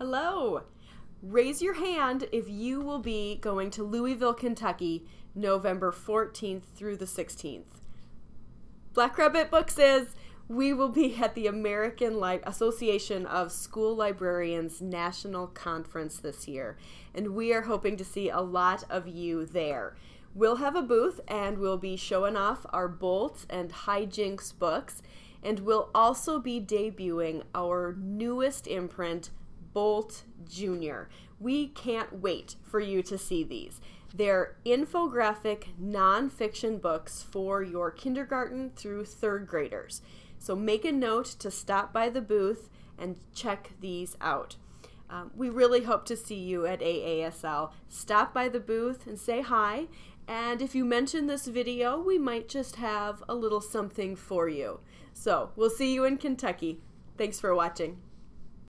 Hello. Raise your hand if you will be going to Louisville, Kentucky, November 14th through the 16th. Black Rabbit Books is we will be at the American Li- Association of School Librarians National Conference this year, and we are hoping to see a lot of you there. We'll have a booth and we'll be showing off our Bolts and Hi Jinx books, and we'll also be debuting our newest imprint, Bolt Junior. We can't wait for you to see these. They're infographic nonfiction books for your kindergarten through third graders. So make a note to stop by the booth and check these out. Um, we really hope to see you at AASL. Stop by the booth and say hi. And if you mention this video, we might just have a little something for you. So we'll see you in Kentucky. Thanks for watching.